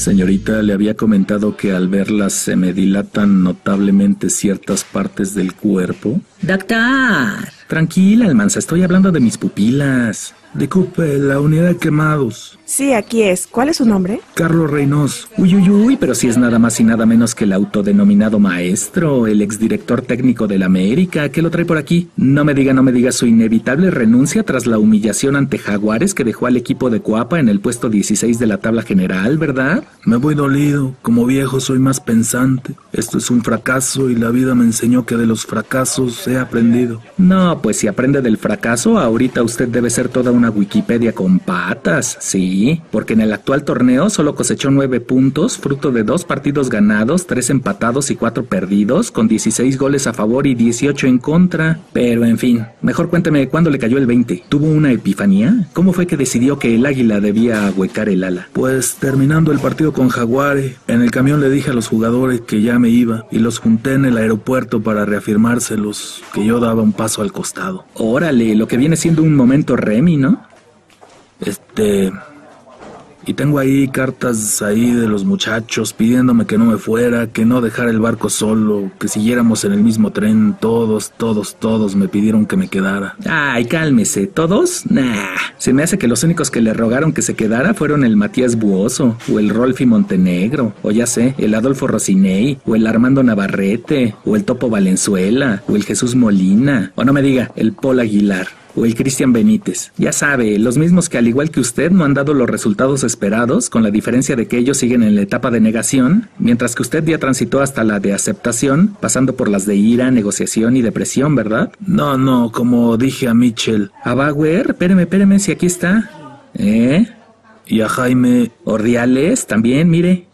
Señorita, le había comentado que al verlas se me dilatan notablemente ciertas partes del cuerpo. Doctor. Tranquila, Almanza, estoy hablando de mis pupilas. Disculpe, la unidad de quemados. Sí, aquí es. ¿Cuál es su nombre? Carlos Reynoso. Uy, uy, uy, pero si es nada más y nada menos que el autodenominado maestro, el exdirector técnico de la América, ¿qué lo trae por aquí? No me diga, no me diga su inevitable renuncia tras la humillación ante Jaguares que dejó al equipo de Coapa en el puesto 16 de la tabla general, ¿verdad? Me voy dolido. Como viejo soy más pensante. Esto es un fracaso y la vida me enseñó que de los fracasos he aprendido. No, pues si aprende del fracaso, ahorita usted debe ser toda una Wikipedia con patas, sí, porque en el actual torneo solo cosechó nueve puntos, fruto de dos partidos ganados, tres empatados y cuatro perdidos, con 16 goles a favor y 18 en contra. Pero en fin, mejor cuénteme cuándo le cayó el 20. ¿Tuvo una epifanía? ¿Cómo fue que decidió que el águila debía ahuecar el ala? Pues terminando el partido con Jaguare, en el camión le dije a los jugadores que ya me iba y los junté en el aeropuerto para reafirmárselos que yo daba un paso al costado. Órale, lo que viene siendo un momento Remy, ¿no? Este... Y tengo ahí cartas ahí de los muchachos pidiéndome que no me fuera, que no dejara el barco solo, que siguiéramos en el mismo tren. Todos, todos, todos me pidieron que me quedara. Ay, cálmese. ¿Todos? Nah. Se me hace que los únicos que le rogaron que se quedara fueron el Matías Buoso, o el Rolfi Montenegro, o ya sé, el Adolfo Rocinei, o el Armando Navarrete, o el Topo Valenzuela, o el Jesús Molina, o no me diga, el Paul Aguilar o el Cristian Benítez. Ya sabe, los mismos que al igual que usted no han dado los resultados esperados, con la diferencia de que ellos siguen en la etapa de negación, mientras que usted ya transitó hasta la de aceptación, pasando por las de ira, negociación y depresión, ¿verdad? No, no, como dije a Mitchell. A Bauer, espéreme, espéreme, si aquí está. ¿Eh? Y a Jaime. Ordiales, también, mire.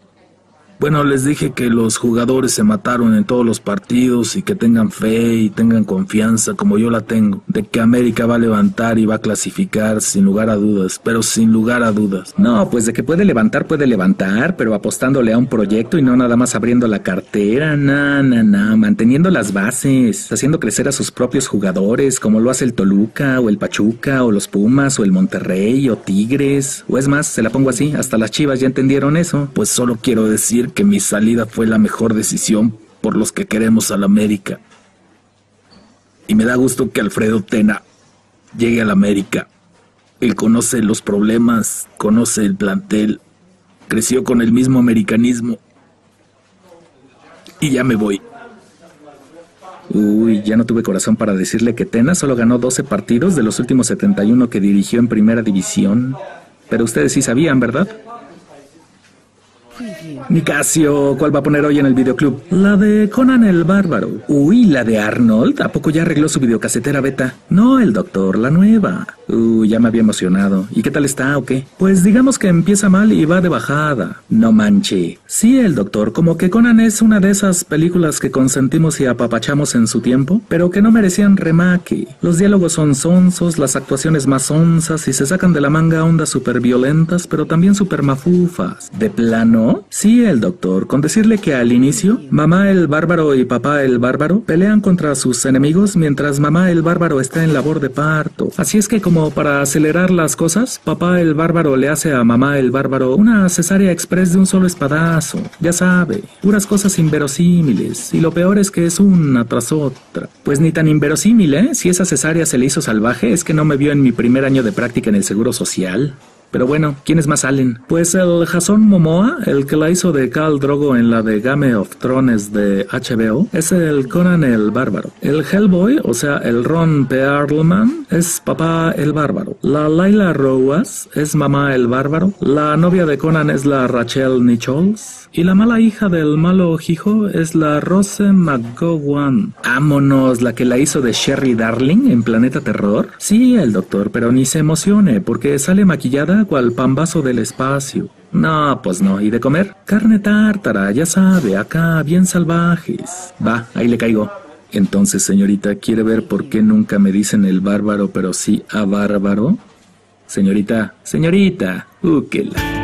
Bueno, les dije que los jugadores se mataron en todos los partidos y que tengan fe y tengan confianza como yo la tengo, de que América va a levantar y va a clasificar sin lugar a dudas, pero sin lugar a dudas. No, pues de que puede levantar, puede levantar, pero apostándole a un proyecto y no nada más abriendo la cartera, na, na, na, manteniendo las bases, haciendo crecer a sus propios jugadores, como lo hace el Toluca o el Pachuca o los Pumas o el Monterrey o Tigres, o es más, se la pongo así, hasta las Chivas ya entendieron eso. Pues solo quiero decir que mi salida fue la mejor decisión por los que queremos a la América. Y me da gusto que Alfredo Tena llegue a la América. Él conoce los problemas, conoce el plantel, creció con el mismo americanismo. Y ya me voy. Uy, ya no tuve corazón para decirle que Tena solo ganó 12 partidos de los últimos 71 que dirigió en primera división. Pero ustedes sí sabían, ¿verdad? Nicasio, ¿cuál va a poner hoy en el videoclub? La de Conan el Bárbaro. Uy, la de Arnold. ¿A poco ya arregló su videocasetera beta? No, el doctor, la nueva. Uy, ya me había emocionado. ¿Y qué tal está o qué? Pues digamos que empieza mal y va de bajada. No manche. Sí, el doctor, como que Conan es una de esas películas que consentimos y apapachamos en su tiempo, pero que no merecían remake. Los diálogos son sonsos, las actuaciones más onzas y se sacan de la manga ondas super violentas, pero también super mafufas. ¿De plano? Sí, el doctor, con decirle que al inicio, mamá el bárbaro y papá el bárbaro pelean contra sus enemigos mientras mamá el bárbaro está en labor de parto. Así es que como para acelerar las cosas, papá el bárbaro le hace a mamá el bárbaro una cesárea express de un solo espadazo. Ya sabe, puras cosas inverosímiles. Y lo peor es que es una tras otra. Pues ni tan inverosímil, ¿eh? Si esa cesárea se le hizo salvaje, es que no me vio en mi primer año de práctica en el Seguro Social. Pero bueno, ¿quiénes más salen? Pues el Jason Momoa, el que la hizo de Khal Drogo en la de Game of Thrones de HBO, es el Conan el Bárbaro. El Hellboy, o sea, el Ron Perlman, es papá el Bárbaro. La Laila Roas es mamá el Bárbaro. La novia de Conan es la Rachel Nichols. Y la mala hija del malo hijo es la Rose McGowan. Vámonos, la que la hizo de Sherry Darling en Planeta Terror. Sí, el doctor, pero ni se emocione, porque sale maquillada cual pambazo del espacio. No, pues no. ¿Y de comer? Carne tártara, ya sabe, acá, bien salvajes. Va, ahí le caigo. Entonces, señorita, ¿quiere ver por qué nunca me dicen el bárbaro, pero sí a bárbaro? Señorita, señorita, úquela.